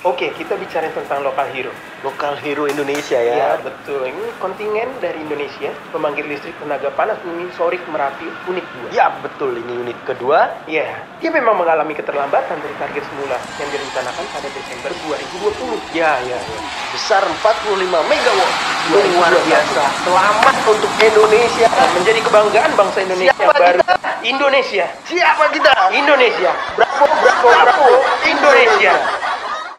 Oke, kita bicara tentang lokal hero. Lokal hero Indonesia Ya, Iya betul. Ini kontingen dari Indonesia, pembangkit listrik tenaga panas bumi Sorik Merapi unit 2. Ya, betul. Ini unit kedua. Iya. dia memang mengalami keterlambatan dari target semula yang direncanakan pada Desember 2020. Iya iya ya. Besar 45 megawatt. Luar biasa. Selamat untuk Indonesia. Menjadi kebanggaan bangsa Indonesia Siapa baru. kita? Indonesia. Siapa kita? Indonesia. Bravo, bravo, Bravo,